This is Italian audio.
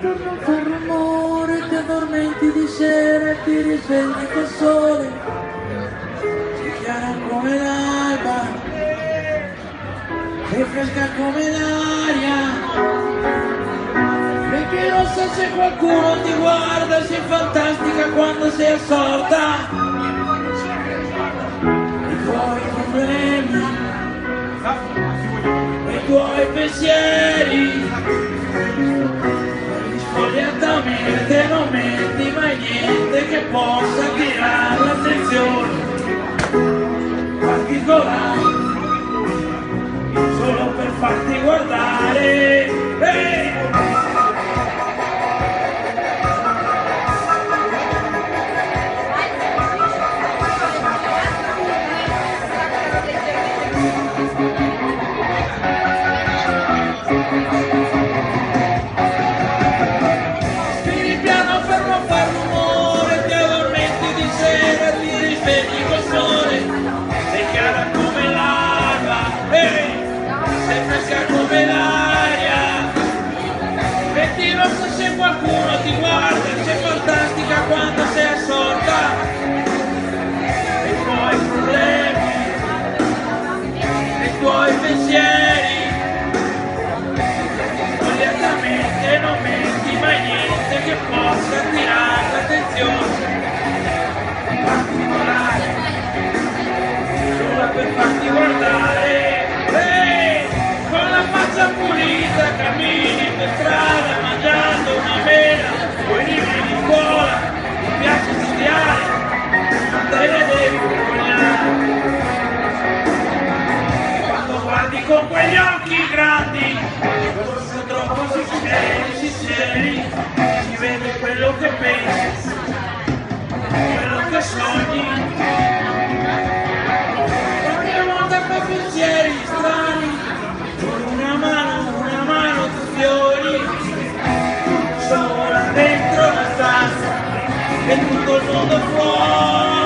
torno, torno amore, ti addormenti di sera e ti risvegli col sole, si chiara come l'alba, e fresca come l'aria, perché non so se qualcuno ti guarda, sei fantastica quando sei assorta. tuoi pensieri. Sfogliatamente non metti mai niente che possa attirare l'attenzione. Particolare solo per farti guardare. eficiente. occhi grandi, forse troppo sinceri, sinceri, si vede quello che pensi, quello che sogni. Andiamo da pensieri strani, con una mano, una mano tu fiori, sola dentro la stanza e tutto il mondo fuori.